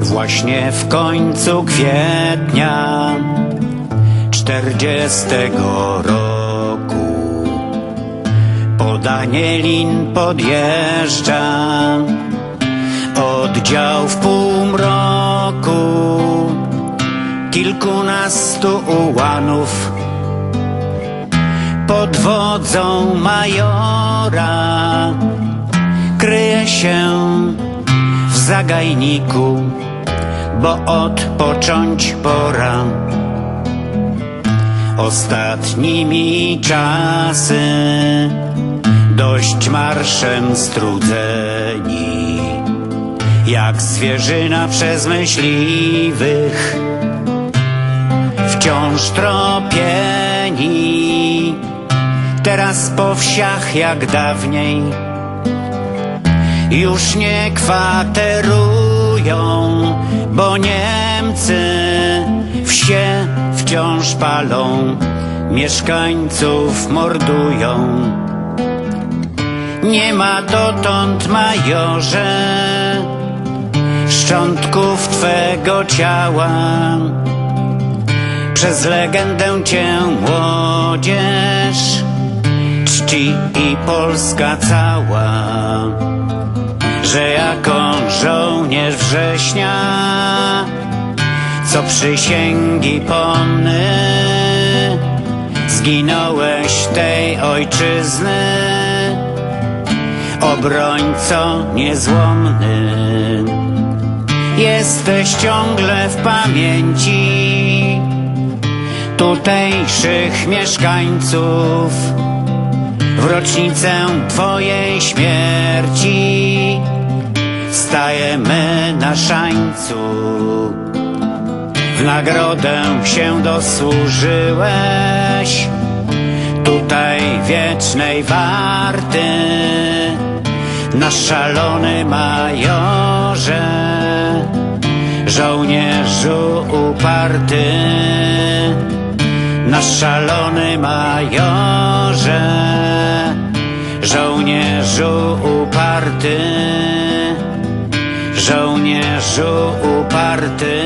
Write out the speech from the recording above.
Właśnie w końcu kwietnia czterdziestego roku. Podanie lin podjeżdża. Oddział w półmroku kilkunastu ułanów pod wodzą majora kryje się w zagajniku bo odpocząć pora. Ostatnimi czasy dość marszem strudzeni, jak zwierzyna przez myśliwych, wciąż tropieni, teraz po wsiach jak dawniej, już nie kwaterują bo Niemcy wsie wciąż palą, mieszkańców mordują. Nie ma dotąd, majorze, szczątków Twego ciała. Przez legendę Cię młodzież i Polska cała że jako żołnierz września, co przysięgi pomny, zginąłeś tej ojczyzny, obrońco niezłomny. Jesteś ciągle w pamięci tutejszych mieszkańców w rocznicę Twojej śmierci. Stajemy na szańcu. W nagrodę się dosłużyłeś, tutaj wiecznej warty, nasz szalony majorze, żołnierzu uparty, szalony majorze, żołnierzu uparty żołnierzu uparty.